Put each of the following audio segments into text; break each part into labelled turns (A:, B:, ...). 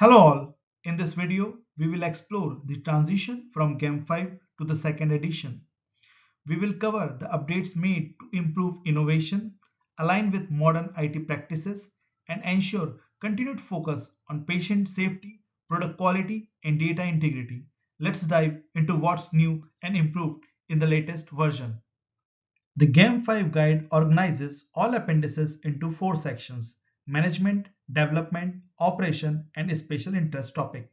A: Hello all, in this video we will explore the transition from GAMP 5 to the second edition. We will cover the updates made to improve innovation, align with modern IT practices and ensure continued focus on patient safety, product quality and data integrity. Let's dive into what's new and improved in the latest version. The GAMP 5 guide organizes all appendices into four sections management, development, operation, and special interest topic.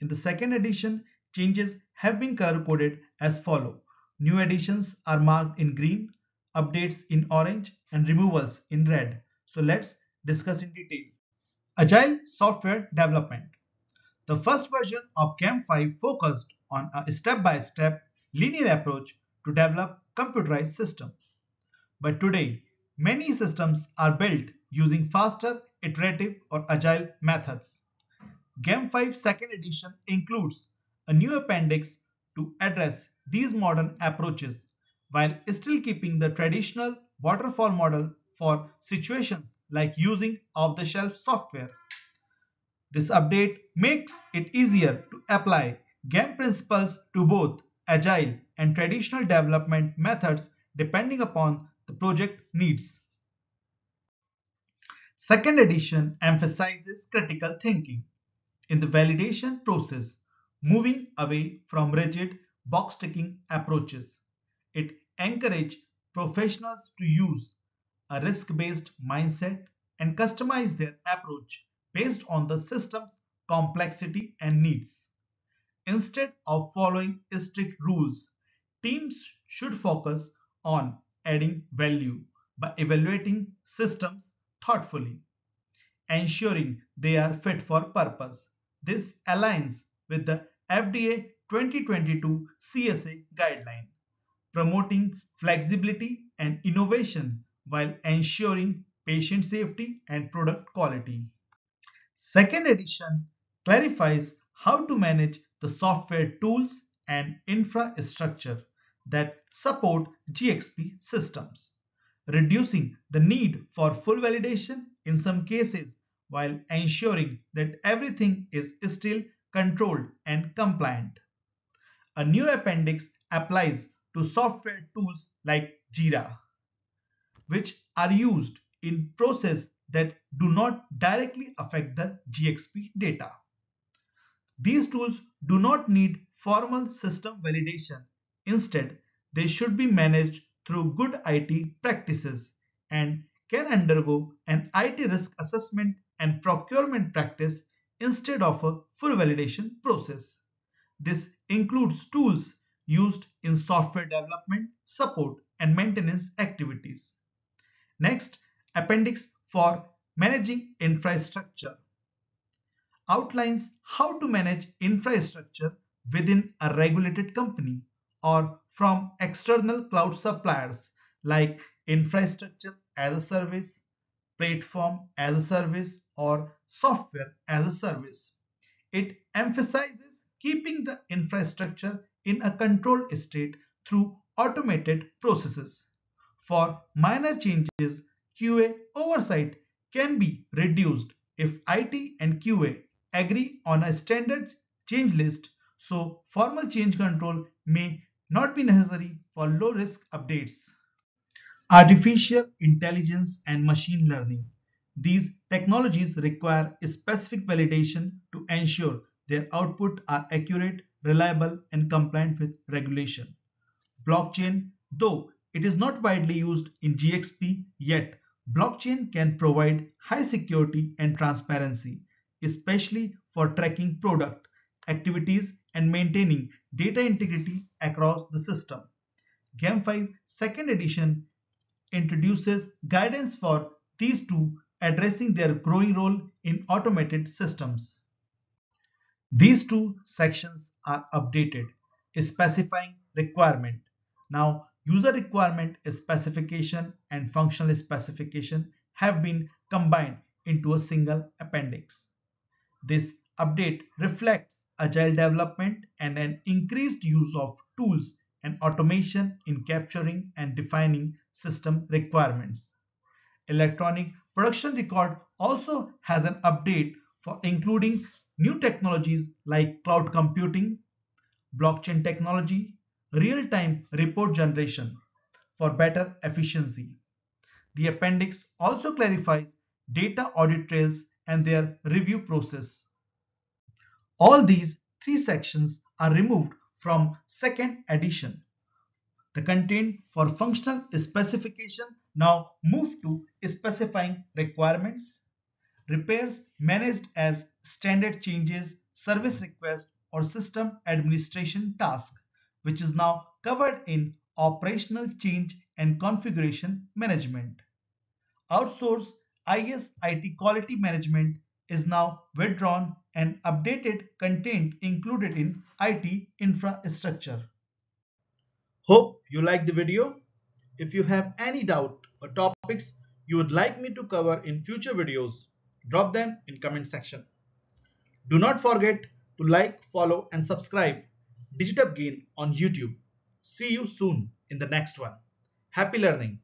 A: In the second edition, changes have been color coded as follow. New additions are marked in green, updates in orange, and removals in red. So let's discuss in detail. Agile software development. The first version of GAMP 5 focused on a step-by-step -step linear approach to develop computerized system. But today, many systems are built using faster, iterative, or agile methods. GAMP 5 second edition includes a new appendix to address these modern approaches while still keeping the traditional waterfall model for situations like using off-the-shelf software. This update makes it easier to apply GAMP principles to both agile and traditional development methods depending upon the project needs. Second edition emphasizes critical thinking in the validation process, moving away from rigid box ticking approaches. It encourages professionals to use a risk-based mindset and customize their approach based on the system's complexity and needs. Instead of following strict rules, teams should focus on adding value by evaluating systems thoughtfully, ensuring they are fit for purpose. This aligns with the FDA 2022 CSA guideline, promoting flexibility and innovation while ensuring patient safety and product quality. Second edition clarifies how to manage the software tools and infrastructure that support GXP systems reducing the need for full validation in some cases while ensuring that everything is still controlled and compliant. A new appendix applies to software tools like Jira, which are used in processes that do not directly affect the GXP data. These tools do not need formal system validation. Instead, they should be managed through good IT practices and can undergo an IT risk assessment and procurement practice instead of a full validation process. This includes tools used in software development, support, and maintenance activities. Next, Appendix for Managing Infrastructure outlines how to manage infrastructure within a regulated company or from external cloud suppliers like infrastructure as a service, platform as a service, or software as a service. It emphasizes keeping the infrastructure in a controlled state through automated processes. For minor changes, QA oversight can be reduced if IT and QA agree on a standard change list, so formal change control may not be necessary for low risk updates. Artificial intelligence and machine learning. These technologies require specific validation to ensure their output are accurate, reliable, and compliant with regulation. Blockchain, though it is not widely used in GXP yet, blockchain can provide high security and transparency, especially for tracking product activities and maintaining data integrity across the system. GAMP 5 second edition introduces guidance for these two addressing their growing role in automated systems. These two sections are updated, specifying requirement. Now, user requirement specification and functional specification have been combined into a single appendix. This update reflects agile development and an increased use of tools and automation in capturing and defining system requirements. Electronic production record also has an update for including new technologies like cloud computing, blockchain technology, real-time report generation for better efficiency. The appendix also clarifies data audit trails and their review process. All these three sections are removed from second edition. The content for functional specification now move to specifying requirements, repairs managed as standard changes, service request or system administration task, which is now covered in operational change and configuration management. Outsource IS IT quality management is now withdrawn and updated content included in IT infrastructure. Hope you like the video. If you have any doubt or topics you would like me to cover in future videos, drop them in comment section. Do not forget to like, follow and subscribe DigitUpGain on YouTube. See you soon in the next one. Happy learning!